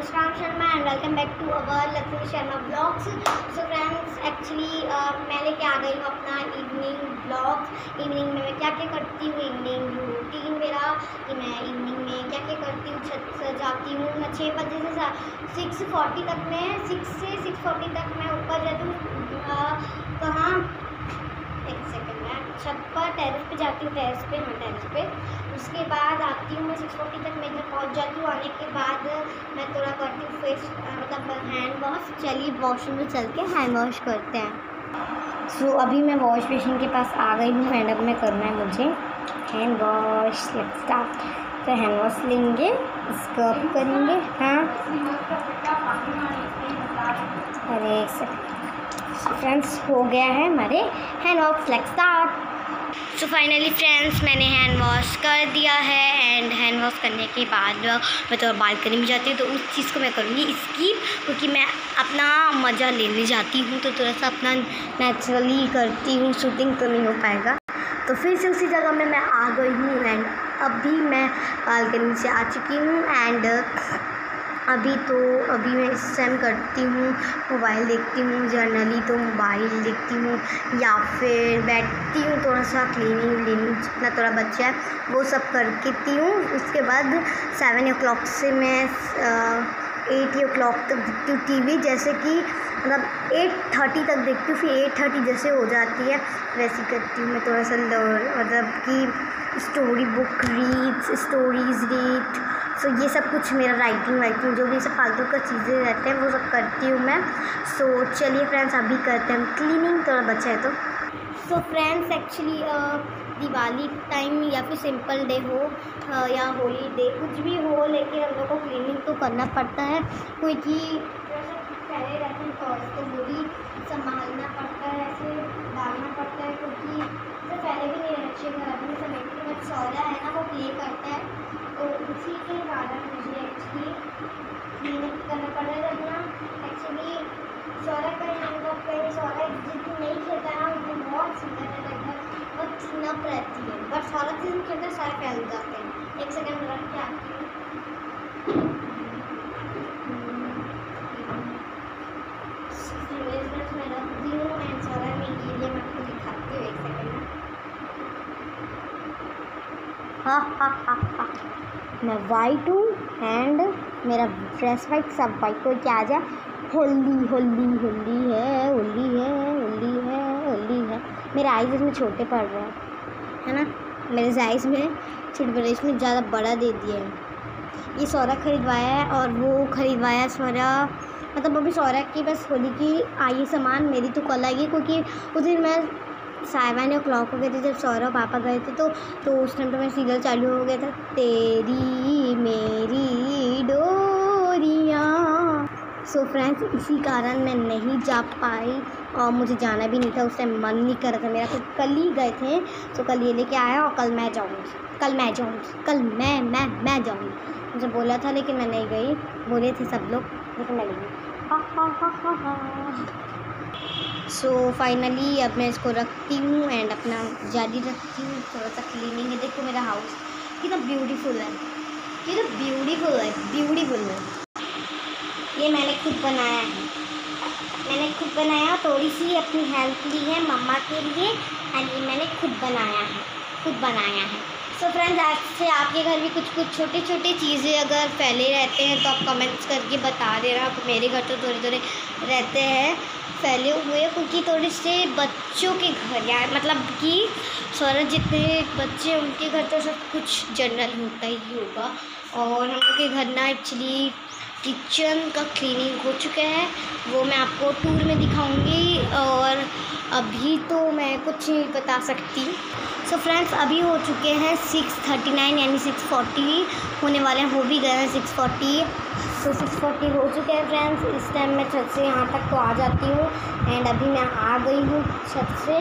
Muskan Sharma and welcome back to our Lakshmi Sharma blogs so friends actually मैं लेके आ गई हूँ अपना इवनिंग ब्लॉग इवनिंग में मैं क्या क्या करती हूँ? इवनिंग रूटीन मेरा कि मैं इवनिंग में क्या क्या करती हूँ? छत से जाती हूँ। मैं छः बजे से सिक्स फोर्टी तक मैं सिक्स से सिक्स फोर्टी तक मैं ऊपर जाती हूँ। कहाँ? एक सेकेंड मैं छत पर टेरेस पे जाती हूँ। टेरेस पे हाँ टेरेस पे। उसके बाद आती हूँ मैं सिक्स फोर्टी तक मैं इधर पहुँच जाती हूँ। आने के बाद मैं थोड़ा करती हूँ फेस मतलब हैंड वॉश चलिए वॉशरूम में चल के हैंड वॉश करते हैं। सो so, अभी मैं वॉश मशीन के पास आ गई हूँ। हैंड अब में करना है मुझे। हैंड वॉश स्टार्ट तो हैंड वॉश लेंगे अप करेंगे। हाँ। अरे फ्रेंड्स हो गया है हमारे hand wash start so finally friends मैंने हैंड वॉश कर दिया है। एंड हैंड वॉश करने के बाद मैं तो बालकनी में जाती हूँ तो उस चीज़ को मैं करूँगी इसकी क्योंकि मैं अपना मज़ा लेने जाती हूँ। तो थोड़ा सा अपना नेचुरली करती हूँ शूटिंग तो नहीं हो पाएगा। तो फिर से उसी जगह में मैं आ गई हूँ। एंड अभी मैं बालकनी से आ चुकी हूँ। एंड अभी तो अभी मैं इस टाइम करती हूँ मोबाइल देखती हूँ जर्नली तो मोबाइल देखती हूँ, या फिर बैठती हूँ थोड़ा सा क्लीनिंग व्लीनिंग जितना थोड़ा बच्चा है, वो सब करती हूँ। उसके बाद सेवन ओ क्लॉक से मैं एट ओ क्लॉक तक देखती हूँ टीवी जैसे कि मतलब एट थर्टी तक देखती हूँ, फिर एट थर्टी जैसे हो जाती है, वैसी करती हूँ मैं थोड़ा सा मतलब कि story book reads stories read so so, ये सब कुछ मेरा राइटिंग वाइटिंग जो भी सब फालतू का चीज़ें रहते हैं वो सब करती हूँ मैं। सो so, चलिए फ्रेंड्स अभी करते हैं। क्लीनिंग थोड़ा बच्चा है तो। So friends actually Diwali time या फिर सिंपल डे हो या होली डे कुछ भी हो लेकिन हम लोग को क्लीनिंग तो करना पड़ता है। क्योंकि पहले रहते हैं तो, तो वो भी संभालना पड़ता है ऐसे डालना पड़ता है क्योंकि तो पहले भी नहीं चाहिए घर में सब एक सौदा है ना वो प्ले करता है। तो उसी के कारण मुझे एक्चुअली मेहनत करना पड़ रहा है। अपना एक्चुअली सौरभ का हैंड करें सौरभ जितनी नहीं खेलता है उनको बहुत सुंदर लगता है बहुत नप रहती है। बट सौरभ जितनी खेलता है सारे फैल जाते हैं। एक सेकेंड रख के आती हूँ। मैं हूँ में मैं आपको दिखाती हूँ एक सेकेंड हाँ हाँ हाँ हाँ मैं वाइट हूँ एंड मेरा ड्रेस वाइट सब वाइट को क्या आ जाए होली होली होली है होली है होली है होली है। मेरे आइज़ इसमें छोटे पड़ रहे हैं, है ना? मेरे आइज़ में छोटे बड़े इसमें ज़्यादा बड़ा दे दिया है। ये सौरा खरीदवाया है और वो खरीदवाया सौरा मतलब अभी सौरा की बस होली की आई सामान, मेरी तो कल आएगी, क्योंकि उस दिन मैं साइवन ओ क्लॉक हो गए थे जब सौरभ पापा गए थे तो तो उस टाइम पे मैं सीरियल चालू हो गया था, तेरी मेरी डोरिया। सो फ्रेंड्स इसी कारण मैं नहीं जा पाई और मुझे जाना भी नहीं था, उस टाइम मन नहीं कर रहा था मेरा। तो कल ही गए थे तो कल ये लेके आया और कल मैं जाऊँगी, कल मैं जाऊँगी, कल मैं मैं मैं जाऊँगी। मुझे बोला था लेकिन मैं नहीं गई, बोले थे सब लोग, लेकिन मैं नहीं हा सो फाइनली अब मैं इसको रखती हूँ एंड अपना जारी रखती हूँ। थोड़ा सा क्लीनिंग है। देखो मेरा हाउस कितना ब्यूटीफुल है। कितना ब्यूटीफुल है। ब्यूटीफुल है। ये मैंने खुद बनाया है। मैंने खुद बनाया, थोड़ी सी अपनी हेल्प ली है मम्मा के लिए। एंड ये मैंने खुद बनाया है। खुद बनाया है। सो फ्रेंड्स आज से आपके घर भी कुछ कुछ छोटे छोटे चीज़ें अगर फैले रहते हैं तो आप कमेंट्स करके बता देना। मेरे घर तो थोड़े थोड़े रहते हैं, फैले हुए, क्योंकि थोड़े से बच्चों के घर, यार मतलब कि सौरभ जितने बच्चे उनके घर तो सब कुछ जनरल होता ही होगा। और हम लोग के घर ना एक्चुअली किचन का क्लीनिंग हो चुका है। वो मैं आपको टूर में दिखाऊँगी, और अभी तो मैं कुछ नहीं बता सकती। सो so फ्रेंड्स अभी हो चुके हैं सिक्स थर्टी नाइन यानी सिक्स फोर्टी होने वाले हैं, हो भी गए हैं सिक्स फोर्टी तो सिक्स फोर्टी हो चुके हैं फ्रेंड्स इस टाइम मैं छत से यहाँ तक तो आ जाती हूँ। एंड अभी मैं आ गई हूँ छत से।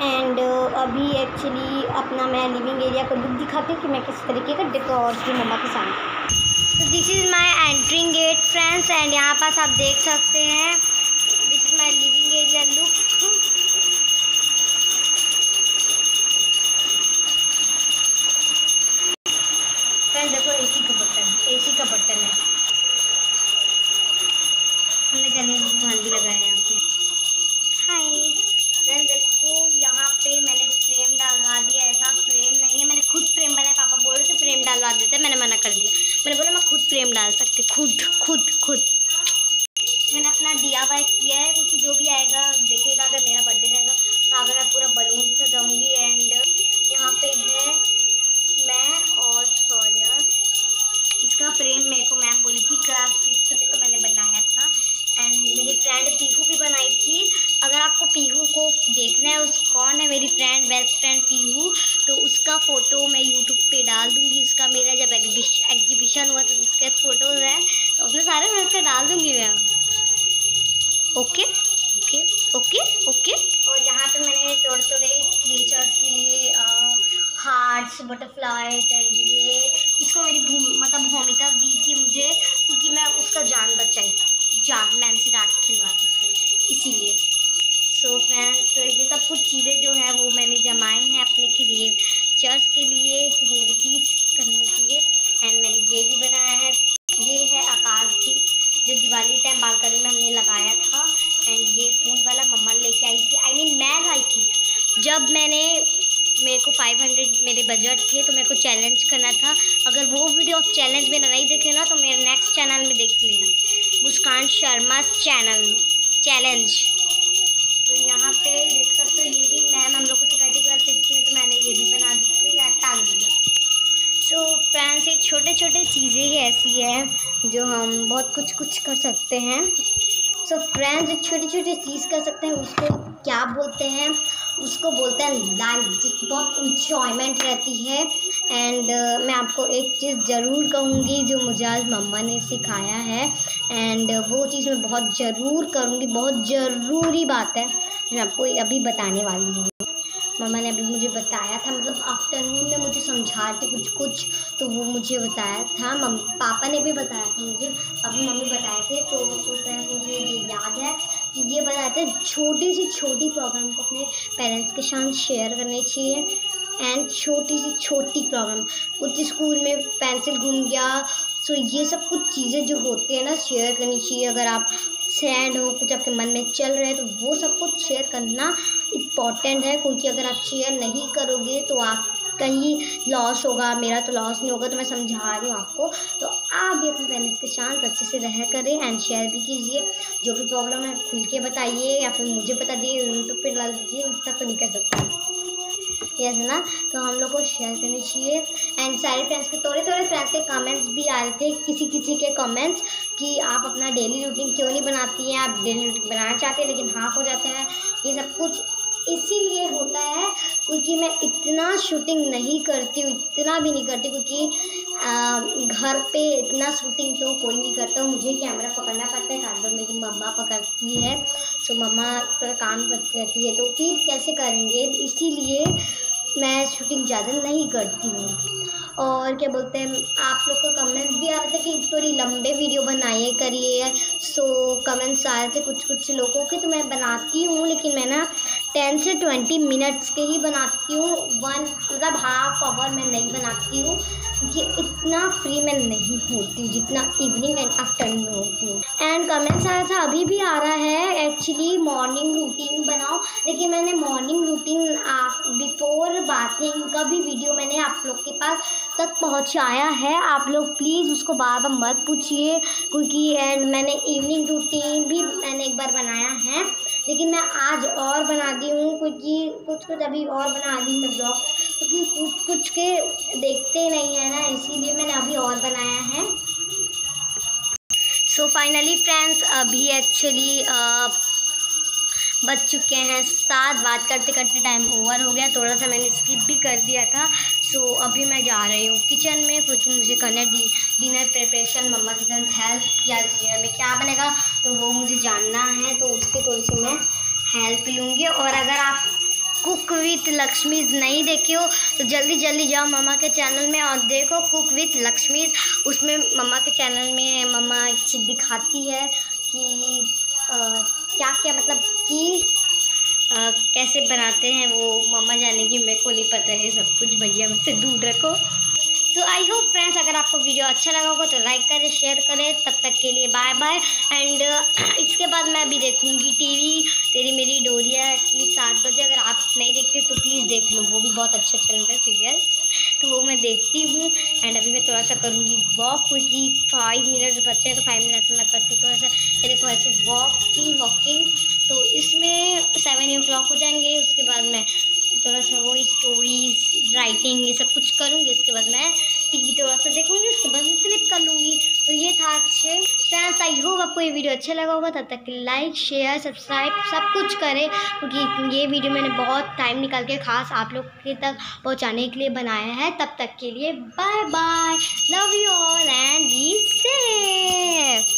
एंड अभी एक्चुअली अपना मैं लिविंग एरिया को लुक दिखाती हूँ कि मैं किस तरीके का डेकोर की मम्मा के सामने। This is my entering gate friends and यहाँ पास आप देख सकते हैं। बढ़िया लुक फ्रेंड देखो एसी का बटन एसी का बटन है। हमने गले भगवान भी लगाया यहाँ पे। हाय फ्रेंड देखो यहाँ पे मैंने फ्रेम डालवा दिया ऐसा फ्रेम नहीं है। मैंने खुद फ्रेम बनाया पापा बोल रहे थे फ्रेम डालवा देते मैंने मना कर दिया। मैंने बोला मैं खुद फ्रेम डाल सकती खुद खुद खुद। मैंने अपना वाई किया है, क्योंकि जो भी आएगा, देखेगा, अगर मेरा बर्थडे रहेगा तो आगे मैं पूरा बलून सजाऊँगी एंड यहाँ पे है मैं और सौर्या इसका फ्रेम मेरे को मैम बोली थी क्लास फिफ्थ में तो मैंने बनाया था। एंड मेरी फ्रेंड पीहू भी बनाई थी। अगर आपको पीहू को देखना है, उस कौन है मेरी फ्रेंड बेस्ट फ्रेंड पीहू तो उसका फ़ोटो मैं यूट्यूब पे डाल दूँगी। उसका मेरा जब एग्जीबिशन हुआ तो उसके फ़ोटोज़ हैं तो अपने सारे मैं उसका डाल दूँगी मैं ओके ओके ओके ओके। और यहाँ पे मैंने थोड़े थोड़े क्रिएचर्स के लिए हार्ट्स बटरफ्लाइज एंड ये, इसको मेरी मतलब भूमिका दी थी मुझे, क्योंकि मैं उसका जान बचाई, जान मैम से डांट खिलवाती थी, इसीलिए। सो फ्रेंड्स ये सब कुछ चीज़ें जो है वो मैंने जमाई हैं अपने क्रिएचर्स के लिए क्रिएविटीज करने के लिए एंड मैंने ये भी बनाया है। टाइम बालकनी में हमने लगाया था एंड ये फूल वाला मम्मा लेके आई थी। आई I मीन mean, मैं लाई थी। जब मैंने मेरे को 500 मेरे बजट थे तो मेरे को चैलेंज करना था। अगर वो वीडियो आप चैलेंज में नहीं देखे ना तो मेरे नेक्स्ट चैनल में देख लेना। मुस्कान शर्मा चैनल चैलेंज तो यहाँ पे देख सकते हो ये भी मैम हम लोग को थी क्लास सिक्स में तो मैंने ये भी बना दी थी या टांग दिया। सो फ्रेंड्स ये छोटे छोटे चीज़ें ही ऐसी हैं। जो हम बहुत कुछ कुछ कर सकते हैं। सो so, फ्रेंड्स छोटी छोटी चीज़ कर सकते हैं उसको क्या बोलते हैं? उसको बोलते हैं लाइफ बहुत इंजॉयमेंट रहती है। एंड uh, मैं आपको एक चीज़ ज़रूर कहूँगी जो मुझे आज मम्मा ने सिखाया है। एंड uh, वो चीज़ मैं बहुत ज़रूर करूँगी बहुत ज़रूरी बात है। जो आपको अभी बताने वाली हूँ। मम्मा ने अभी मुझे बताया था मतलब आफ्टरनून में मुझे समझा थे कुछ कुछ तो वो मुझे बताया था। मम, पापा ने भी बताया था मुझे, अभी मम्मी बताए थे तो उस तरह से मुझे ये याद है कि ये बताया था, छोटी सी, छोटी प्रॉब्लम को अपने पेरेंट्स के साथ शेयर करनी चाहिए। एंड छोटी सी, छोटी प्रॉब्लम कुछ स्कूल में पेंसिल घूम गया सो ये सब कुछ चीज़ें जो होती है ना शेयर करनी चाहिए। अगर आप सैड हो, कुछ आपके मन में चल रहा है तो वो सब कुछ शेयर करना इंपॉर्टेंट है, क्योंकि अगर आप शेयर नहीं करोगे तो आप कहीं लॉस होगा, मेरा तो लॉस नहीं होगा तो मैं समझा रही हूँ आपको। तो आप भी अपने पेरेंट्स के साथ अच्छे से रह करें एंड शेयर भी कीजिए। जो भी प्रॉब्लम है, खुल के बताइए, या फिर मुझे बता दिए यूट्यूब पर डाल दीजिए इतना तो नहीं कर सकता। यस ना? तो हम लोग को शेयर करनी चाहिए। एंड सारे फ्रेंड्स के थोड़े थोड़े फ्रेंड्स के कमेंट्स भी आ रहे थे किसी किसी के कमेंट्स कि आप अपना डेली रूटीन क्यों नहीं बनाती हैं? आप डेली रूटीन बनाना चाहते हैं, लेकिन हाफ़ हो जाते हैं। ये सब कुछ इसीलिए होता है क्योंकि मैं इतना शूटिंग नहीं करती हूँ, इतना भी नहीं करती क्योंकि घर पे इतना शूटिंग तो कोई नहीं करता। मुझे कैमरा पकड़ना पड़ता है खासकर मेरी मम्मा पकड़ती है। तो मम्मा पर काम करती रहती है। तो फिर कैसे करेंगे? इसीलिए मैं शूटिंग ज़्यादा नहीं करती हूँ। और क्या बोलते हैं, आप लोग को कमेंट्स भी आ रहे थे कि थोड़ी लंबे वीडियो बनाइए, करिए सो कमेंट्स आ रहे थे कुछ कुछ लोगों के तो मैं बनाती हूँ, लेकिन मैं ना टेन से ट्वेंटी मिनट्स के ही बनाती हूँ वन मतलब हाफ़ आवर मैं नहीं बनाती हूँ। क्योंकि इतना फ्री मैं नहीं होती जितना इवनिंग एंड आफ्टरनून होती हूँ। एंड कमेंट्स आया था, अभी भी आ रहा है। एक्चुअली मॉर्निंग रूटीन बनाओ। लेकिन मैंने मॉर्निंग रूटीन बिफोर बाथिंग का भी वीडियो मैंने आप लोग के पास तक पहुँचाया है। आप लोग प्लीज़ उसको बार बार मत पूछिए, क्योंकि एंड मैंने इवनिंग रूटीन भी मैंने एक बार बनाया है। लेकिन मैं आज और बना दी हूँ, क्योंकि कुछ कुछ अभी और बना दी मैं ब्लॉग क्योंकि कुछ कुछ के देखते नहीं है ना इसीलिए मैंने अभी और बनाया है। सो फाइनली फ्रेंड्स अभी एक्चुअली बच चुके हैं सात बात करते करते टाइम ओवर हो गया। थोड़ा सा मैंने स्किप भी कर दिया था। सो so, अभी मैं जा रही हूँ किचन में। कुछ मुझे करना डी डिनर प्रिपरेशन मम्मा के साथ हेल्प किया डिनर में। क्या बनेगा? तो वो मुझे जानना है। तो उसकी थोड़ी सी मैं हेल्प लूँगी। और अगर आप कुक विथ लक्ष्मीज नहीं देखी हो तो जल्दी जल्दी जाओ मम्मा के चैनल में और देखो कुक विथ लक्ष्मीज। उसमें मम्मा के चैनल में मम्मा चीज़ दिखाती है कि आ, क्या क्या मतलब कि आ, कैसे बनाते हैं वो मम्मा जाने की मेरे को नहीं पता है सब कुछ भैया मुझसे दूर रखो। तो आई होप फ्रेंड्स अगर आपको वीडियो अच्छा लगा होगा तो लाइक करें शेयर करें। तब तक के लिए बाय बाय एंड इसके बाद मैं अभी देखूँगी टीवी तेरी मेरी डोरिया एक्चुअली सात बजे अगर नहीं देखते तो प्लीज़ देख लो, वो भी बहुत अच्छा चल रहा है सीरियल तो वो मैं देखती हूँ एंड अभी मैं थोड़ा सा करूँगी वॉक क्योंकि फाइव मिनट्स बच्चे हैं तो फाइव मिनट्स में मैं करती थोड़ा सा ये देखो ऐसे वॉकिंग वॉकिंग तो इसमें सेवन ओ क्लॉक हो जाएँगे, उसके बाद मैं थोड़ा सा वो स्टोरीज राइटिंग ये सब कुछ करूँगी, उसके बाद मैं टीवी थोड़ा सा देखूँगी, उसके बाद मैं स्लिप कर लूँगी। तो ये था अच्छे फ्रेंड्स आई होप आपको ये वीडियो अच्छा लगा होगा। तब तक लाइक शेयर सब्सक्राइब सब कुछ करें, क्योंकि ये वीडियो मैंने बहुत टाइम निकाल के खास आप लोग के तक पहुँचाने के लिए बनाया है। तब तक के लिए bye bye love you all and be safe